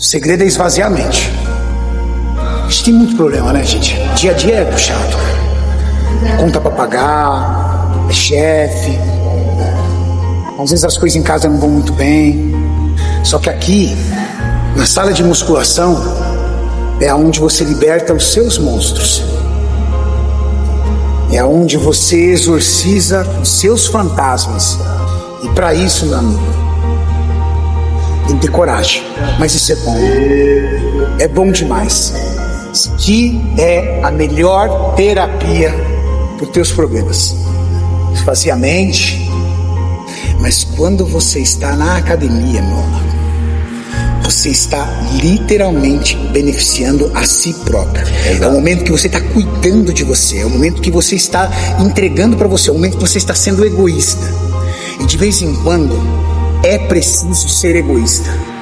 O segredo é esvaziar a mente. A gente tem muito problema, né, gente? Dia a dia é puxado. Conta pra pagar, é chefe. Às vezes as coisas em casa não vão muito bem. Só que aqui, na sala de musculação, é onde você liberta os seus monstros. É onde você exorciza os seus fantasmas. E para isso, meu amigo, ter coragem. Mas isso é bom. É bom demais. Aqui é a melhor terapia para os teus problemas. Fazia a mente. Mas quando você está na academia, meu amado, você está literalmente beneficiando a si próprio. É o momento que você está cuidando de você, é o momento que você está entregando para você, é o momento que você está sendo egoísta. E de vez em quando é preciso ser egoísta.